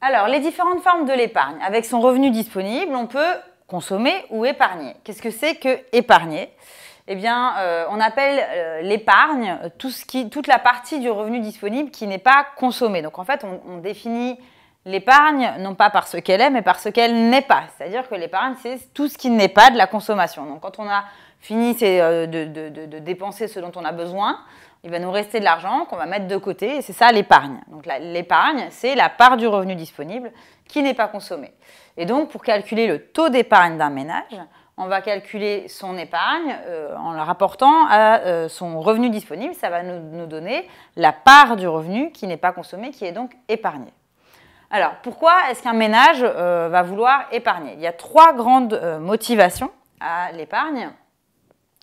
Alors, les différentes formes de l'épargne. Avec son revenu disponible, on peut consommer ou épargner. Qu'est-ce que c'est que épargner? Eh bien, euh, on appelle euh, l'épargne tout toute la partie du revenu disponible qui n'est pas consommée. Donc, en fait, on, définit l'épargne non pas par ce qu'elle est, mais par ce qu'elle n'est pas. C'est-à-dire que l'épargne, c'est tout ce qui n'est pas de la consommation. Donc, quand on a fini euh, de, dépenser ce dont on a besoin, il va nous rester de l'argent qu'on va mettre de côté, et c'est ça l'épargne. Donc l'épargne, c'est la part du revenu disponible qui n'est pas consommée. Et donc pour calculer le taux d'épargne d'un ménage, on va calculer son épargne euh, en la rapportant à euh, son revenu disponible. Ça va nous, donner la part du revenu qui n'est pas consommé, qui est donc épargnée. Alors pourquoi est-ce qu'un ménage euh, va vouloir épargner? Il y a trois grandes motivations à l'épargne.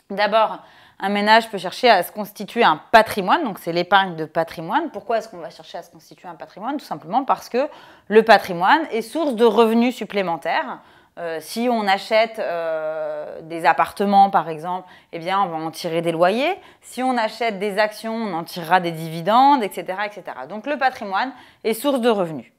D'abord, un ménage peut chercher à se constituer un patrimoine, donc c'est l'épargne de patrimoine. Pourquoi est-ce qu'on va chercher à se constituer un patrimoine? Tout simplement parce que le patrimoine est source de revenus supplémentaires. Euh, si on achète euh, des appartements, par exemple, eh bien, on va en tirer des loyers. Si on achète des actions, on en tirera des dividendes, etc., etc. Donc le patrimoine est source de revenus.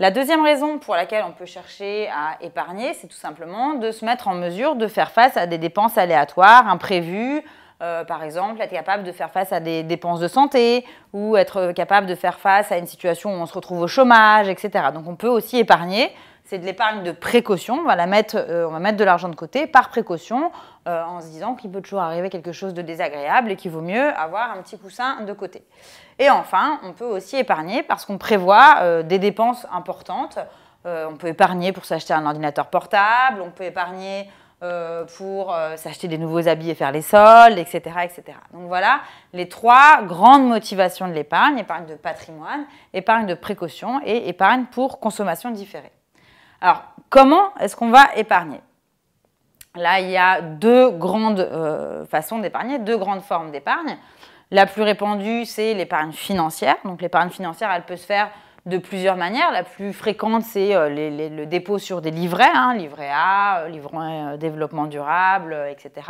La deuxième raison pour laquelle on peut chercher à épargner, c'est tout simplement de se mettre en mesure de faire face à des dépenses aléatoires, imprévues, euh, par exemple, être capable de faire face à des dépenses de santé ou être capable de faire face à une situation où on se retrouve au chômage, etc. Donc on peut aussi épargner. C'est de l'épargne de précaution. On va, la mettre, euh, on va mettre de l'argent de côté par précaution euh, en se disant qu'il peut toujours arriver quelque chose de désagréable et qu'il vaut mieux avoir un petit coussin de côté. Et enfin, on peut aussi épargner parce qu'on prévoit euh, des dépenses importantes. On peut épargner pour s'acheter un ordinateur portable, on peut épargner pour s'acheter des nouveaux habits et faire les soldes, etc., etc. Donc voilà les trois grandes motivations de l'épargne, épargne de patrimoine, épargne de précaution et épargne pour consommation différée. Alors, comment est-ce qu'on va épargner? Là, il y a deux grandes façons d'épargner, deux grandes formes d'épargne. La plus répandue, c'est l'épargne financière. Donc l'épargne financière, elle peut se faire de plusieurs manières. La plus fréquente, c'est euh, le dépôt sur des livrets, hein, livret A, euh, livret euh, développement durable, etc.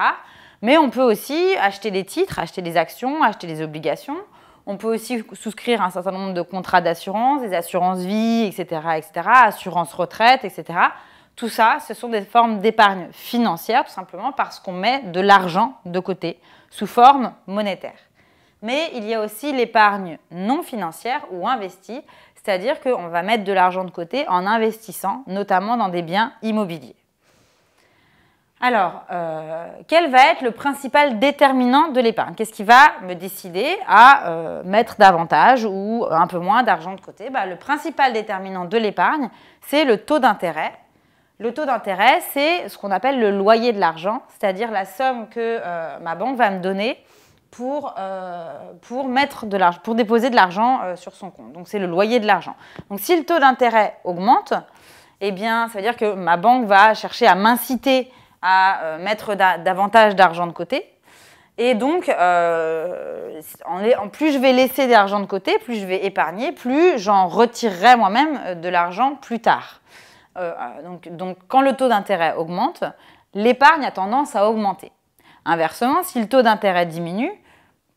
Mais on peut aussi acheter des titres, acheter des actions, acheter des obligations. On peut aussi souscrire un certain nombre de contrats d'assurance, des assurances vie, etc., etc., assurance retraite, etc. Tout ça, ce sont des formes d'épargne financière, tout simplement parce qu'on met de l'argent de côté sous forme monétaire. Mais il y a aussi l'épargne non financière ou investie, c'est-à-dire qu'on va mettre de l'argent de côté en investissant, notamment dans des biens immobiliers. Alors, euh, quel va être le principal déterminant de l'épargne? Qu'est-ce qui va me décider à euh, mettre davantage ou un peu moins d'argent de côté? Bah, Le principal déterminant de l'épargne, c'est le taux d'intérêt. Le taux d'intérêt, c'est ce qu'on appelle le loyer de l'argent, c'est-à-dire la somme que euh, ma banque va me donner pour, pour, déposer de l'argent sur son compte. Donc c'est le loyer de l'argent. Donc si le taux d'intérêt augmente, eh bien ça veut dire que ma banque va chercher à m'inciter à euh, mettre davantage d'argent de côté. Et donc, en, plus je vais laisser de l'argent de côté, plus je vais épargner, plus j'en retirerai moi-même de l'argent plus tard. donc, donc quand le taux d'intérêt augmente, l'épargne a tendance à augmenter. Inversement, si le taux d'intérêt diminue,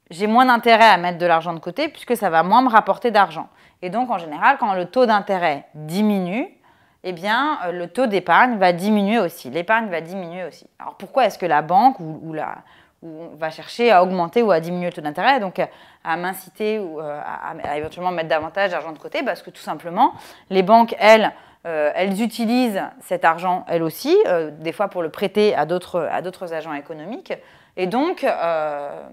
j'ai moins d'intérêt à mettre de l'argent de côté puisque ça va moins me rapporter d'argent. Et donc, en général, quand le taux d'intérêt diminue, eh bien, euh, le taux d'épargne va diminuer aussi. L'épargne va diminuer aussi. Alors, pourquoi est-ce que la banque ou, la, va chercher à augmenter ou à diminuer le taux d'intérêt, donc à m'inciter ou euh, à, éventuellement mettre davantage d'argent de côté? Parce que tout simplement, les banques, elles, euh, elles utilisent cet argent, elles aussi, euh, des fois pour le prêter à d'autres agents économiques. Et donc, euh,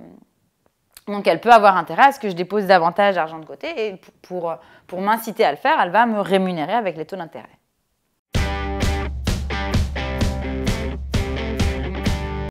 donc, elle peut avoir intérêt à ce que je dépose davantage d'argent de côté. Et pour, pour m'inciter à le faire, elle va me rémunérer avec les taux d'intérêt.